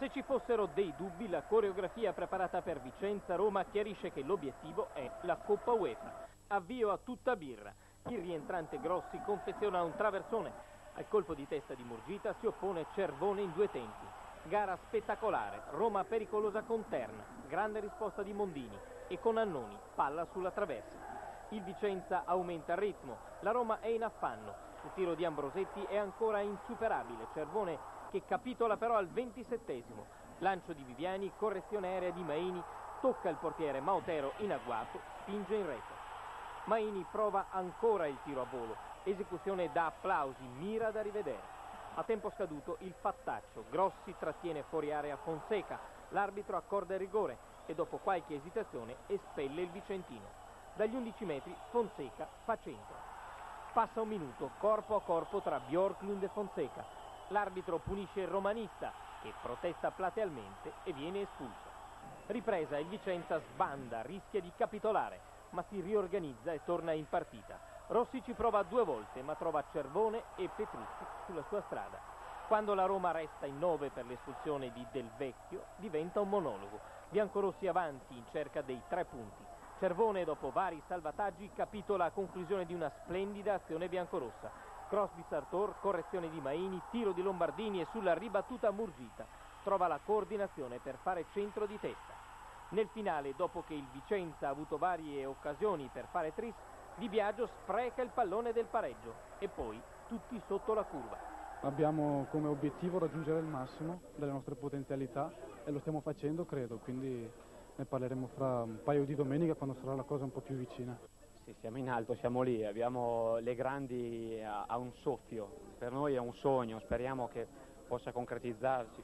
Se ci fossero dei dubbi, la coreografia preparata per Vicenza-Roma chiarisce che l'obiettivo è la Coppa UEFA. Avvio a tutta birra. Il rientrante Grossi confeziona un traversone. Al colpo di testa di Murgita si oppone Cervone in due tempi. Gara spettacolare, Roma pericolosa con Terna, grande risposta di Mondini e con Annoni, palla sulla traversa. Il Vicenza aumenta il ritmo, la Roma è in affanno, il tiro di Ambrosetti è ancora insuperabile, Cervone che capitola però al 27 Lancio di Viviani, correzione aerea di Maini, tocca il portiere Maotero in agguato, spinge in rete. Maini prova ancora il tiro a volo, esecuzione da applausi, mira da rivedere. A tempo scaduto il fattaccio, Grossi trattiene fuori area Fonseca, l'arbitro accorda il rigore e dopo qualche esitazione espelle il Vicentino. Dagli 11 metri Fonseca fa centro. Passa un minuto, corpo a corpo tra Bjorklund e Fonseca. L'arbitro punisce il romanista, che protesta platealmente e viene espulso. Ripresa, il Vicenza sbanda, rischia di capitolare, ma si riorganizza e torna in partita. Rossi ci prova due volte, ma trova Cervone e Petrucci sulla sua strada. Quando la Roma resta in nove per l'espulsione di Del Vecchio, diventa un monologo. Biancorossi avanti in cerca dei tre punti. Cervone, dopo vari salvataggi, capitola a conclusione di una splendida azione biancorossa. Cross di Sartor, correzione di Maini, tiro di Lombardini e sulla ribattuta Murgita. Trova la coordinazione per fare centro di testa. Nel finale, dopo che il Vicenza ha avuto varie occasioni per fare tris, Di Biagio spreca il pallone del pareggio e poi tutti sotto la curva. Abbiamo come obiettivo raggiungere il massimo delle nostre potenzialità e lo stiamo facendo, credo, quindi ne parleremo fra un paio di domeniche quando sarà la cosa un po' più vicina. Sì, siamo in alto, siamo lì, abbiamo le grandi a, a un soffio, per noi è un sogno, speriamo che possa concretizzarsi.